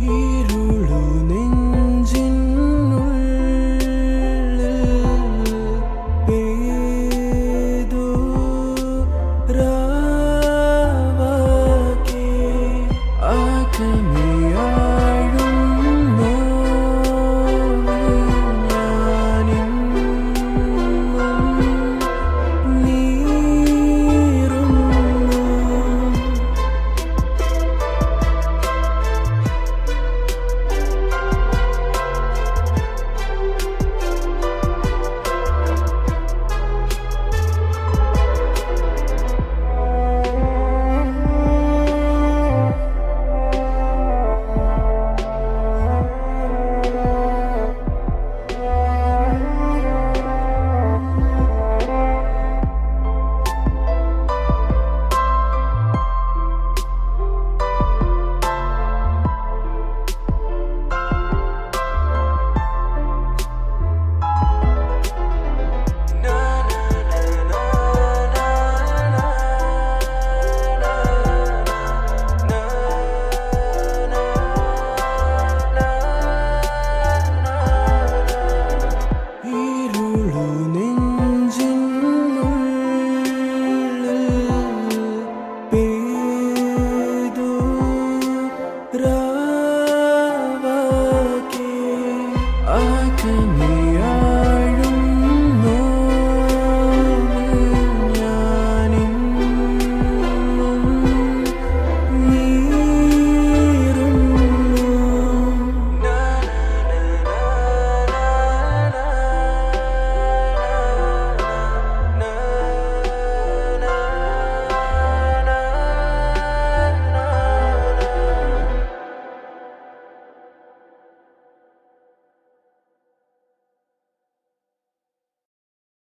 You I can